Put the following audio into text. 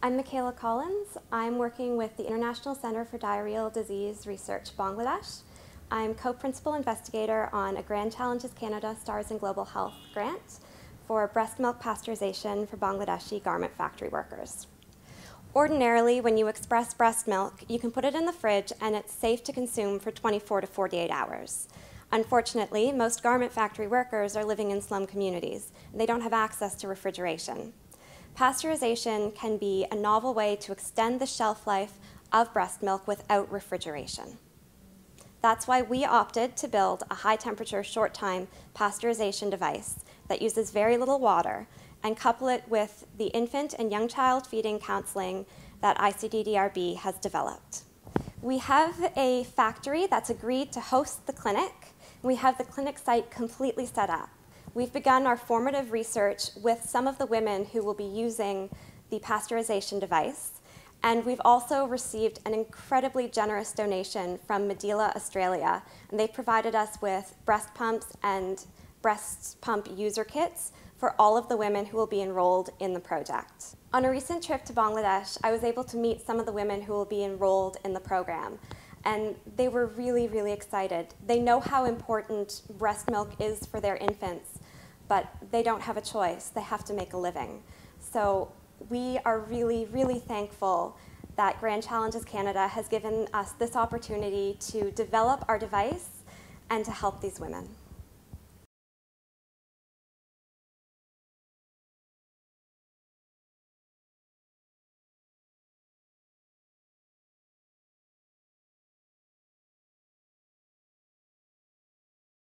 I'm Micaela Collins. I'm working with the International Center for Diarrheal Disease Research, Bangladesh. I'm co-principal investigator on a Grand Challenges Canada Stars in Global Health grant for breast milk pasteurization for Bangladeshi garment factory workers. Ordinarily, when you express breast milk, you can put it in the fridge and it's safe to consume for 24 to 48 hours. Unfortunately, most garment factory workers are living in slum communities. And they don't have access to refrigeration. Pasteurization can be a novel way to extend the shelf life of breast milk without refrigeration. That's why we opted to build a high temperature, short time pasteurization device that uses very little water and couple it with the infant and young child feeding counseling that ICDDRB has developed. We have a factory that's agreed to host the clinic. We have the clinic site completely set up. We've begun our formative research with some of the women who will be using the pasteurization device. And we've also received an incredibly generous donation from Medela Australia. And they provided us with breast pumps and breast pump user kits for all of the women who will be enrolled in the project. On a recent trip to Bangladesh, I was able to meet some of the women who will be enrolled in the program. And they were really, really excited. They know how important breast milk is for their infants, but they don't have a choice. They have to make a living. So we are really, really thankful that Grand Challenges Canada has given us this opportunity to develop our device and to help these women.